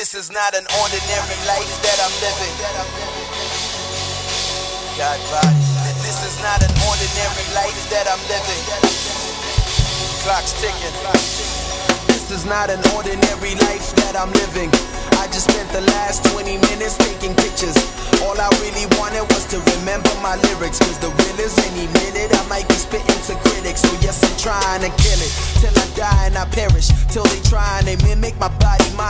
this, is not an ordinary life that I'm living. God body. This is not an ordinary life that I'm living. Clock's ticking. This is not an ordinary life that I'm living. I just spent the last 20 minutes taking pictures. All I really wanted was to remember my lyrics. Cause the real is any minute I might be spitting to critics. So yes, I'm trying to kill it. Till I die and I perish. Till they try and they mimic my body, mind,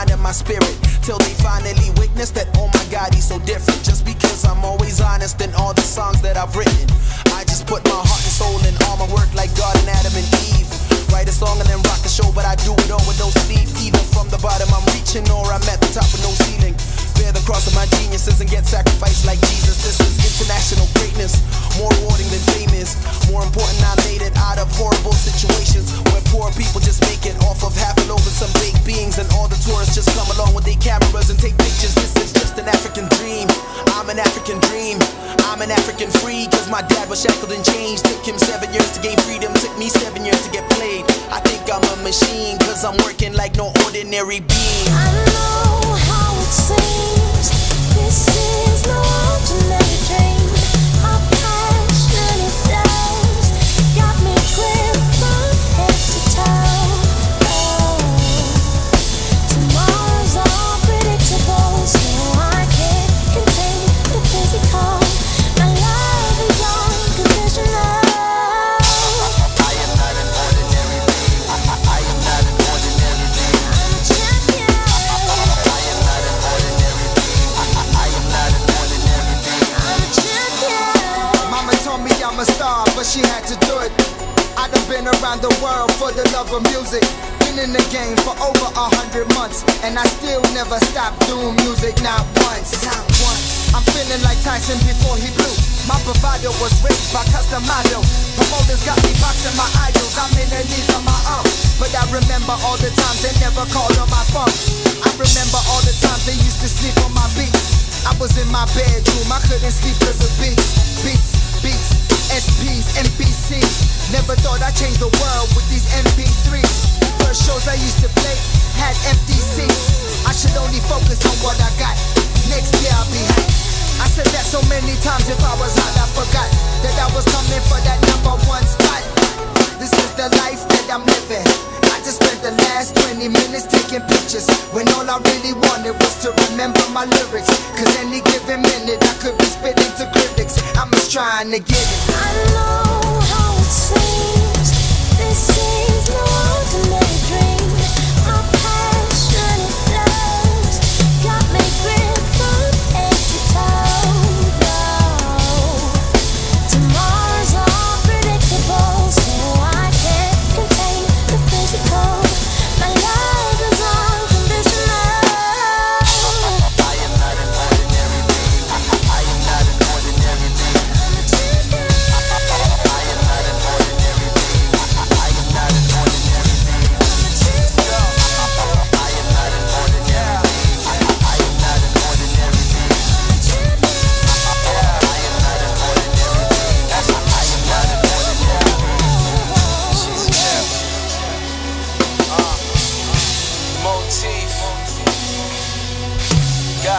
honest in all the songs that I've written. I just put my heart and soul in all my work like God and Adam and Eve. Write a song and then rock the show, but I do it all with no sleep. Either from the bottom I'm reaching or I'm at the top with no ceiling. Bear the cross of my geniuses and get sacrificed like Jesus. This is international greatness, more rewarding than fame is. More important, I made it out of horrible situations where poor people just make it off of half and some baked beans, and all the tourists just was shackled and chains. Took him seven years to gain freedom, took me seven years to get played. I think I'm a machine, cause I'm working like no ordinary being. But she had to do it. I done been around the world for the love of music. Been in the game for over a hundred months, and I still never stopped doing music, not once. Not once. I'm feeling like Tyson before he blew. My bravado was raised by Cus D'Amato. Promoters got me boxing my idols. I'm in the league of my own. But I remember all the times they never called on my phone. I remember all the times they used to sleep on my beats. I was in my bedroom, I couldn't sleep cause of beats, beats, beats, SPs, MPCs. Never thought I'd change the world with these MP3s. First shows I used to play had empty seats. I should only focus on what I got. Next year I'll be high. I said that so many times if I was hot, I forgot that I was coming for that number 20 minutes taking pictures when all I really wanted was to remember my lyrics. Cause any given minute I could be spitting to critics. I'm just trying to get it. I know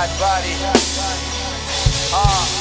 God body. Uh.